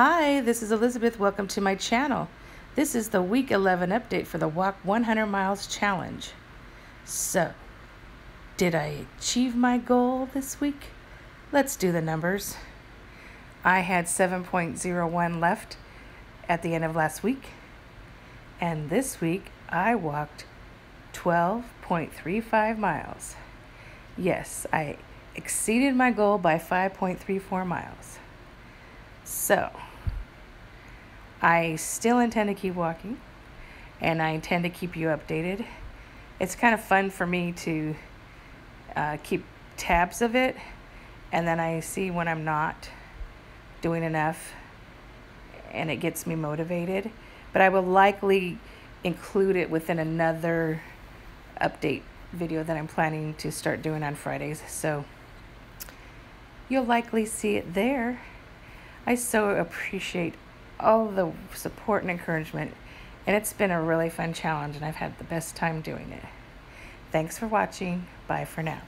Hi, this is Elizabeth. Welcome to my channel. This is the week 11 update for the Walk 100 Miles Challenge. So, did I achieve my goal this week? Let's do the numbers. I had 7.01 left at the end of last week, and this week I walked 12.35 miles. Yes, I exceeded my goal by 5.34 miles. So, I still intend to keep walking and I intend to keep you updated. It's kind of fun for me to uh, keep tabs of it and then I see when I'm not doing enough and it gets me motivated. But I will likely include it within another update video that I'm planning to start doing on Fridays. So you'll likely see it there. I so appreciate all the support and encouragement, and it's been a really fun challenge, and I've had the best time doing it. Thanks for watching. Bye for now.